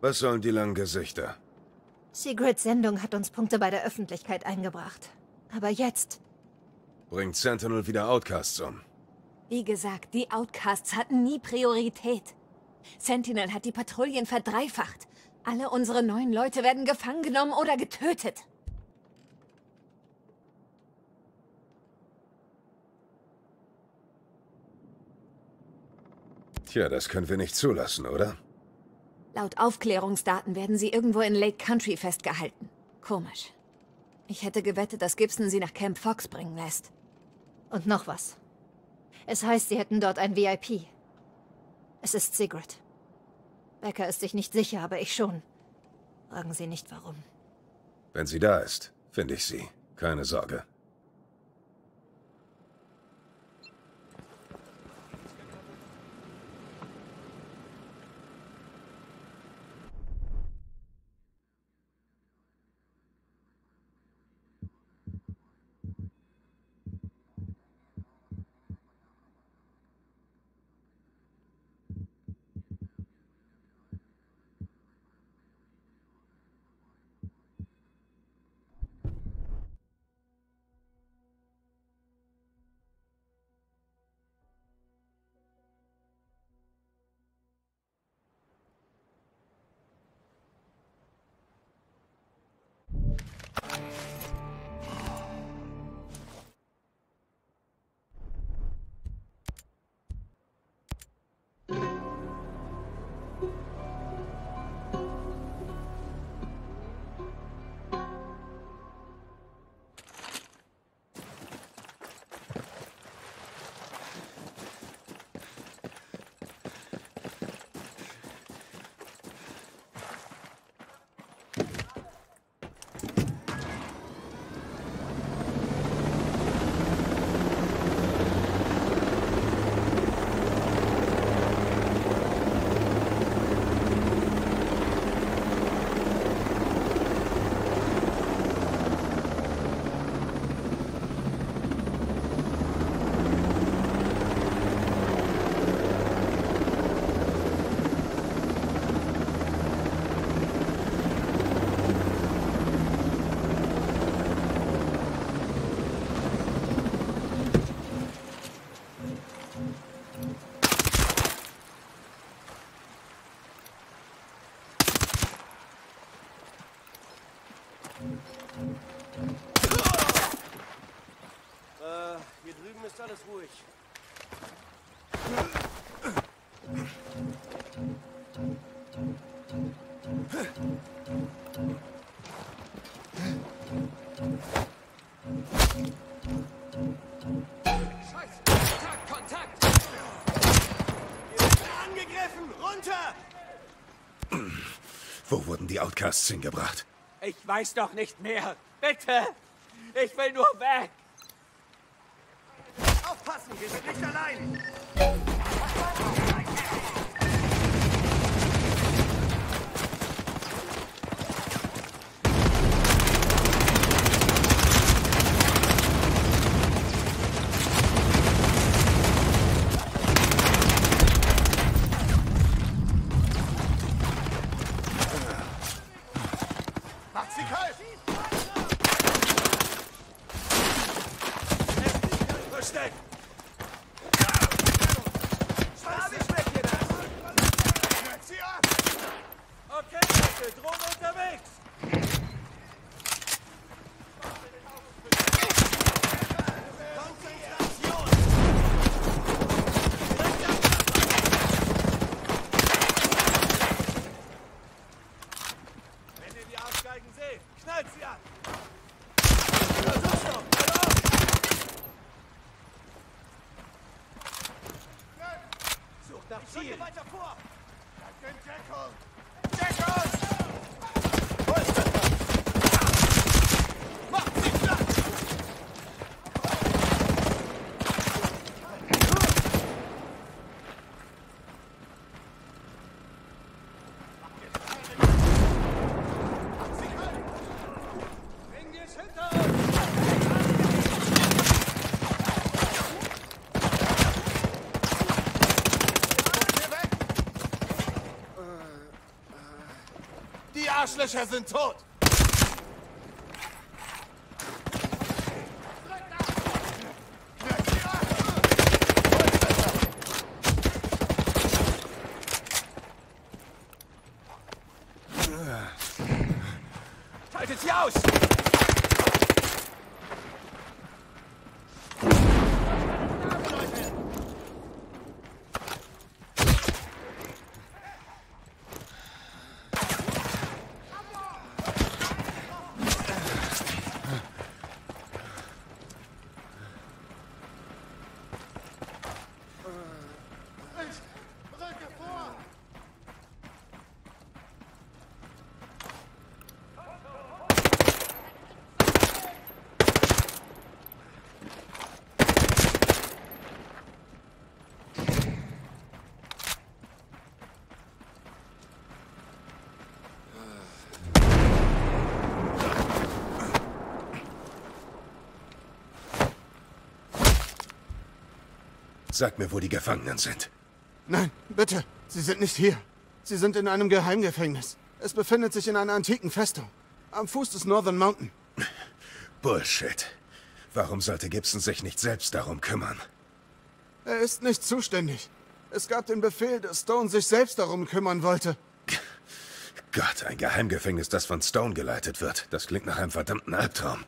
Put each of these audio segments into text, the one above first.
Was sollen die langen Gesichter? Sigrids Sendung hat uns Punkte bei der Öffentlichkeit eingebracht. Aber jetzt... Bringt Sentinel wieder Outcasts um. Wie gesagt, die Outcasts hatten nie Priorität. Sentinel hat die Patrouillen verdreifacht. Alle unsere neuen Leute werden gefangen genommen oder getötet. Tja, das können wir nicht zulassen, oder? Laut Aufklärungsdaten werden sie irgendwo in Lake Country festgehalten. Komisch. Ich hätte gewettet, dass Gibson sie nach Camp Fox bringen lässt. Und noch was. Es heißt, sie hätten dort ein VIP. Es ist Sigrid. Becker ist sich nicht sicher, aber ich schon. Fragen Sie nicht, warum. Wenn sie da ist, finde ich sie. Keine Sorge. Scheiße! Kontakt! Kontakt! Wir werden angegriffen! Runter! Wo wurden die Outcasts hingebracht? Ich weiß doch nicht mehr. Bitte! Ich will nur weg! Aufpassen, wir sind nicht allein! Macht sie kalt! Versteckt! Scheiße, schmeckt ihr das? Hört sie ab! Okay, Leute, Drohne unterwegs! Konzentration! Wenn aussteigen seht, knallt sie an! Versuch's doch! Auf! Sucht nach Ziel! weiter vor! Bleibt in Deckung! Deckung! Macht sie platt! Macht sie kalt! Bring dir's hinter uns! Arschlöcher sind tot! Haltet sie aus! Sag mir, wo die Gefangenen sind. Nein, bitte. Sie sind nicht hier. Sie sind in einem Geheimgefängnis. Es befindet sich in einer antiken Festung. Am Fuß des Northern Mountain. Bullshit. Warum sollte Gibson sich nicht selbst darum kümmern? Er ist nicht zuständig. Es gab den Befehl, dass Stone sich selbst darum kümmern wollte. Gott, ein Geheimgefängnis, das von Stone geleitet wird. Das klingt nach einem verdammten Albtraum.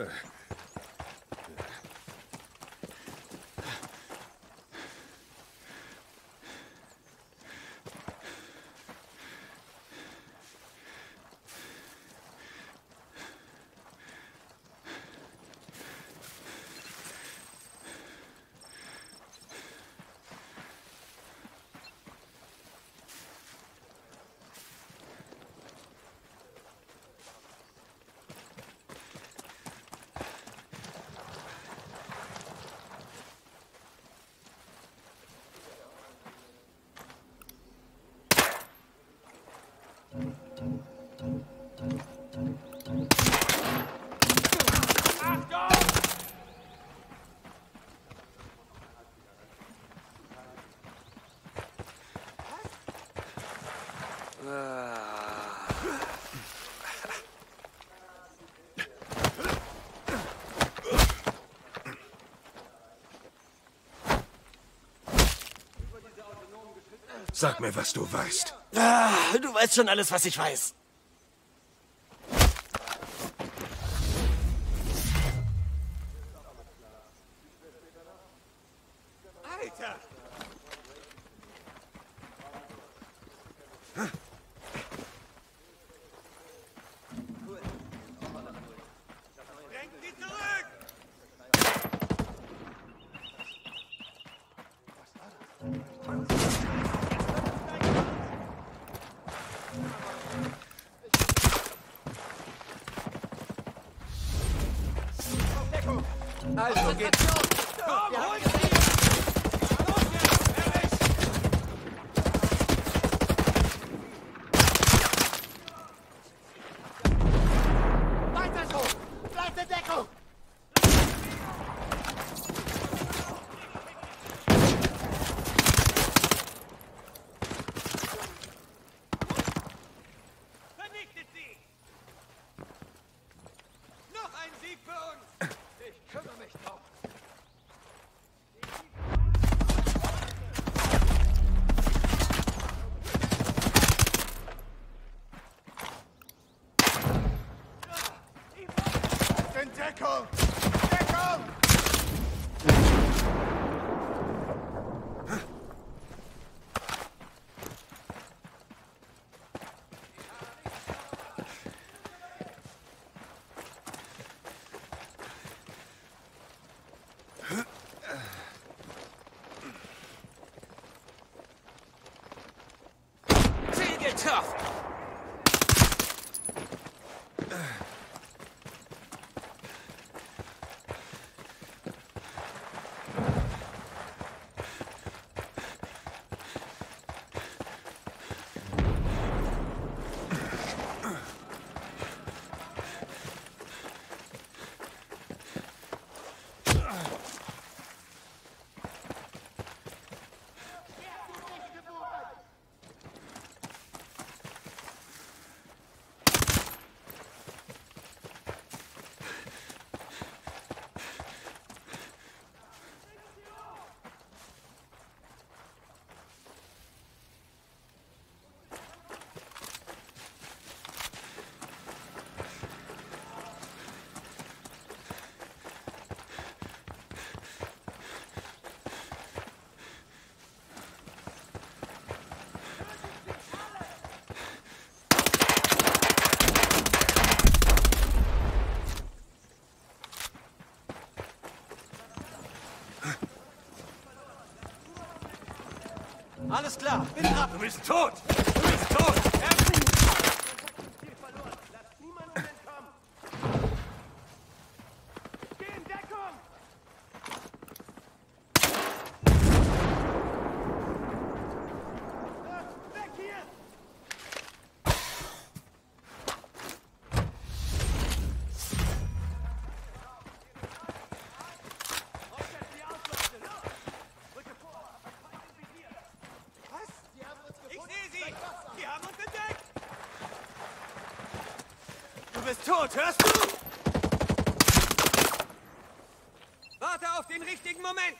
Good. Sag mir, was du weißt. Ah, du weißt schon alles, was ich weiß. Alter! Also geht's. Ziel Alles klar, bin ab! Du bist tot! Tot, hörst du? Warte auf den richtigen Moment!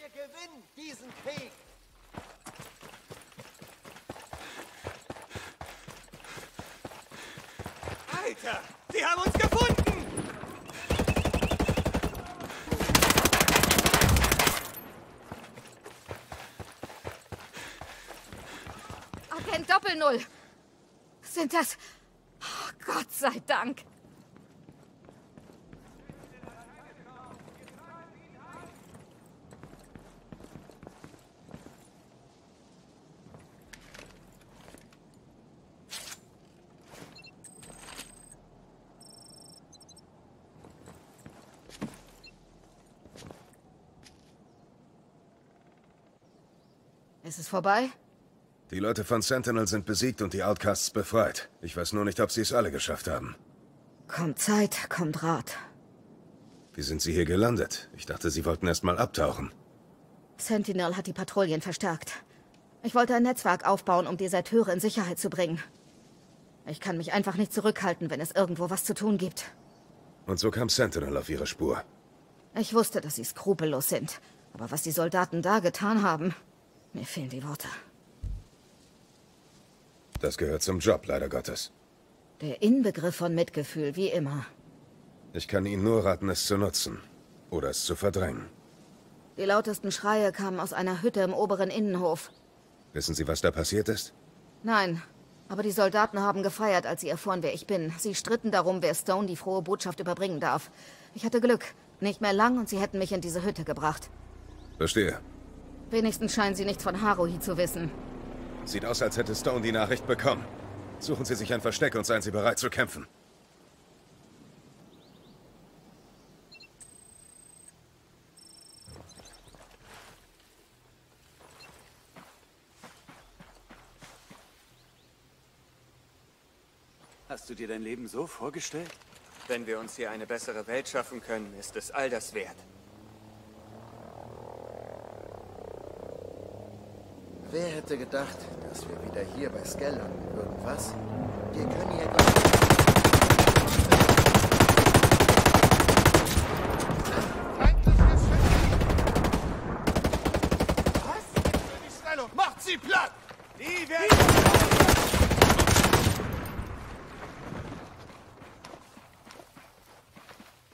Wir gewinnen diesen Krieg. Alter! Sie haben uns gefunden! Agent Doppel-Null. Sind das... Oh, Gott sei Dank. Ist es vorbei? Die Leute von Sentinel sind besiegt und die Outcasts befreit. Ich weiß nur nicht, ob sie es alle geschafft haben. Kommt Zeit, kommt Rat. Wie sind sie hier gelandet? Ich dachte, sie wollten erst mal abtauchen. Sentinel hat die Patrouillen verstärkt. Ich wollte ein Netzwerk aufbauen, um Deserteure in Sicherheit zu bringen. Ich kann mich einfach nicht zurückhalten, wenn es irgendwo was zu tun gibt. Und so kam Sentinel auf ihre Spur. Ich wusste, dass sie skrupellos sind. Aber was die Soldaten da getan haben, mir fehlen die Worte. Das gehört zum Job, leider Gottes. Der Inbegriff von Mitgefühl, wie immer. Ich kann Ihnen nur raten, es zu nutzen. Oder es zu verdrängen. Die lautesten Schreie kamen aus einer Hütte im oberen Innenhof. Wissen Sie, was da passiert ist? Nein, aber die Soldaten haben gefeiert, als sie erfuhren, wer ich bin. Sie stritten darum, wer Stone die frohe Botschaft überbringen darf. Ich hatte Glück. Nicht mehr lang und sie hätten mich in diese Hütte gebracht. Verstehe. Wenigstens scheinen sie nichts von Haruhi zu wissen. Sieht aus, als hätte Stone die Nachricht bekommen. Suchen Sie sich ein Versteck und seien Sie bereit zu kämpfen. Hast du dir dein Leben so vorgestellt? Wenn wir uns hier eine bessere Welt schaffen können, ist es all das wert. Wer hätte gedacht, dass wir wieder hier bei Skell landen würden, was? Wir können hier etwas... Was? Macht sie platt! Die werden...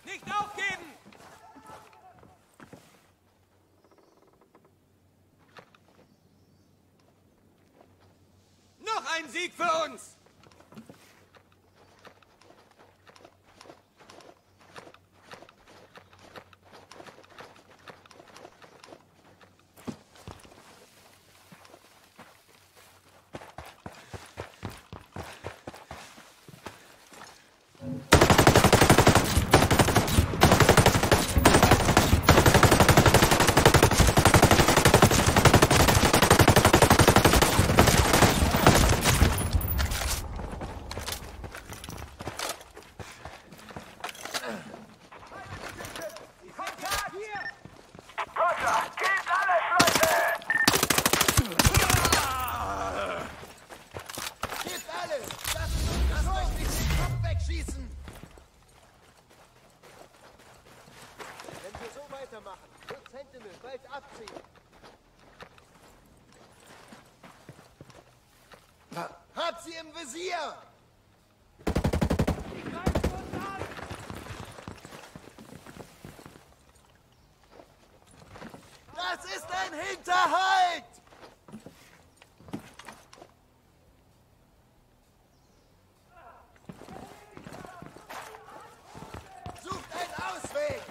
Nicht aufgeben! Noch ein Sieg für uns! Gebt alles! Lasst uns lasst euch nicht den Kopf wegschießen! Wenn wir so weitermachen, Sentinel bald abziehen. Hat sie im Visier! Das ist ein Hinterhalt! Sucht einen Ausweg!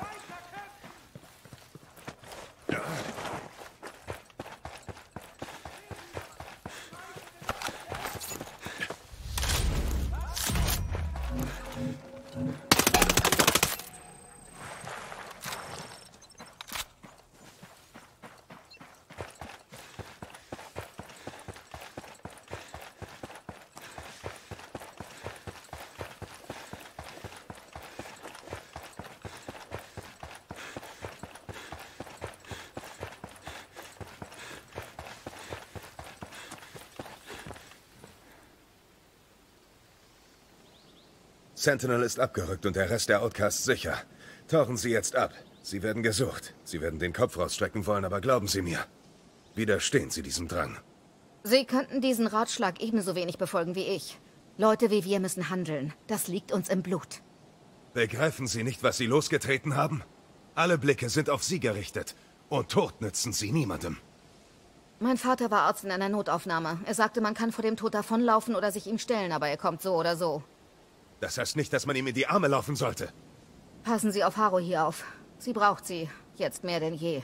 Sentinel ist abgerückt und der Rest der Outcasts sicher. Tauchen Sie jetzt ab. Sie werden gesucht. Sie werden den Kopf rausstrecken wollen, aber glauben Sie mir. Widerstehen Sie diesem Drang. Sie könnten diesen Ratschlag ebenso wenig befolgen wie ich. Leute wie wir müssen handeln. Das liegt uns im Blut. Begreifen Sie nicht, was Sie losgetreten haben? Alle Blicke sind auf Sie gerichtet. Und Tod nützen Sie niemandem. Mein Vater war Arzt in einer Notaufnahme. Er sagte, man kann vor dem Tod davonlaufen oder sich ihm stellen, aber er kommt so oder so. Das heißt nicht, dass man ihm in die Arme laufen sollte. Passen Sie auf Haru hier auf. Sie braucht sie. Jetzt mehr denn je.